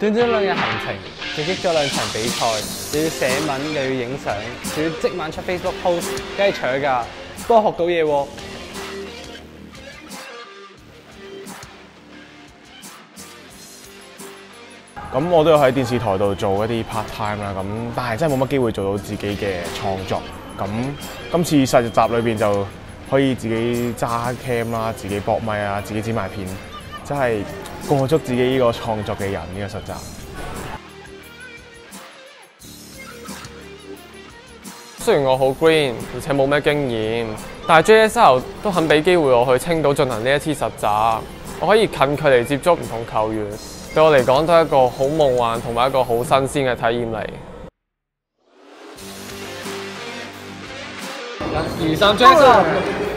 短短兩日行程，直擊咗兩場比賽，又要寫文，又要影相，仲要即晚出 Facebook post，梗係搶㗎。不過學到嘢喎。咁我都有喺電視台度做一啲 part time 啦，咁但係真係冇乜機會做到自己嘅創作。咁今次實習裏邊就可以自己揸 cam 啦，自己搏咪啊，自己剪埋片，真係過足自己呢個創作嘅人呢個實習。雖然我好 green，而且冇咩經驗，但係 JSL 都肯俾機會我去青島進行呢一次實習，我可以近距離接觸唔同球員，對我嚟講都係一個好夢幻同埋一個好新鮮嘅體驗嚟。一二三，JSL。